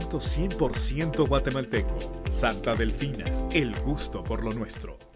producto 100% guatemalteco. Santa Delfina, el gusto por lo nuestro.